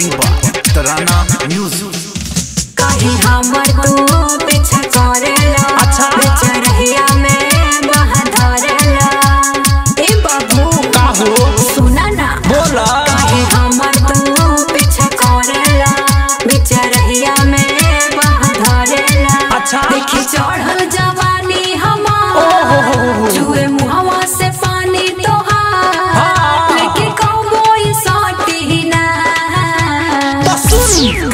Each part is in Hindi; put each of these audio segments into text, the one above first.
रिकॉर्डिंग बा तराना म्यूज़िक कहीं हमर तू पीछा करेला तो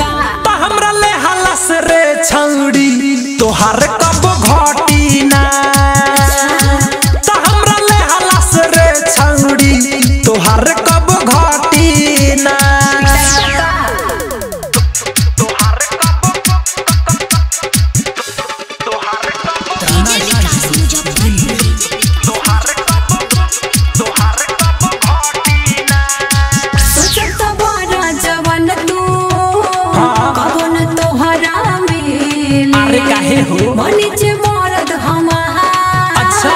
अरे काहे हो? मनी मरद हमार अच्छा।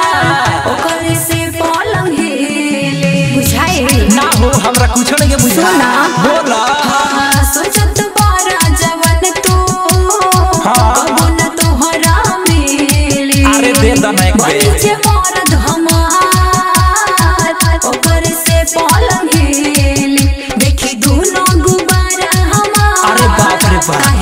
ओकर से पलंग हिली बुझाए ना हो हमरा कुछ नहीं बुझा सुना। बोला हाँ, सोचत बड़ा जवन तू हाँ। कबो तोहरा मिली अरे दे दो एक मनी बेर। मरद हमार ओकर से पलंग हिली देखी दुनो गुबारा हमार अरे बाप रे बाप।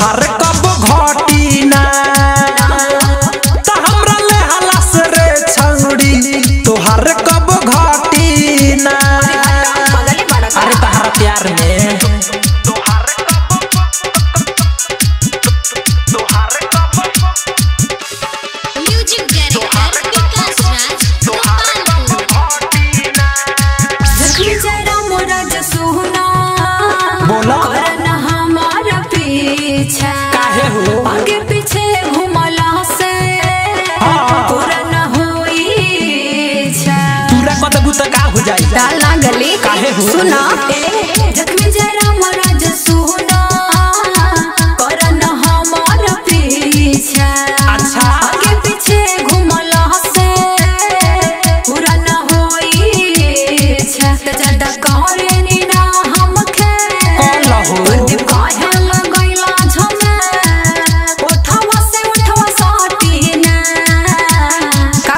तोहार कब घटी ना? तो हमरा ले हलस रे छौड़ी तोहार कब घटी ना? अरे तहरा प्यार में। म्यूज़िक डायरेक्टर विकास राज गोपालपुर जख्मी जरा मोरा जसुना बोला।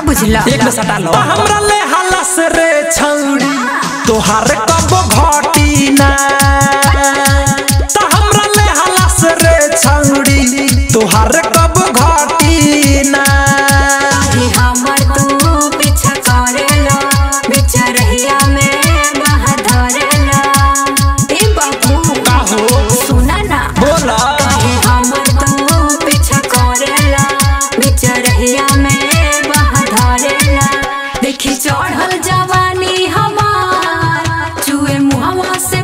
बुझला? एक में सटा लो। हमरा ले हलस रे छौड़ी। तोहार कब घटी ना। तो हमरा ले हलास रे छौड़ी तोहार você